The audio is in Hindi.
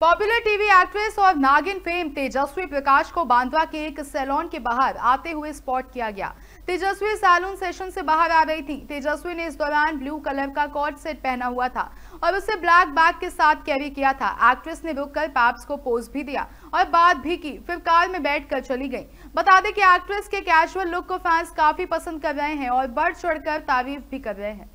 पॉपुलर टीवी एक्ट्रेस और नागिन फेम तेजस्वी प्रकाश को बांद्रा के एक सैलून के बाहर आते हुए स्पॉट किया गया। तेजस्वी सैलून सेशन से बाहर आ रही थी। तेजस्वी ने इस दौरान ब्लू कलर का कॉट सेट पहना हुआ था और उसे ब्लैक बैग के साथ कैरी किया था। एक्ट्रेस ने रुककर पैप्स को पोज भी दिया और बात भी की। फिर कार में बैठकर चली गई। बता दें कि एक्ट्रेस के कैजुअल लुक को फैंस काफ़ी पसंद कर रहे हैं और बढ़ चढ़कर तारीफ़ भी कर रहे हैं।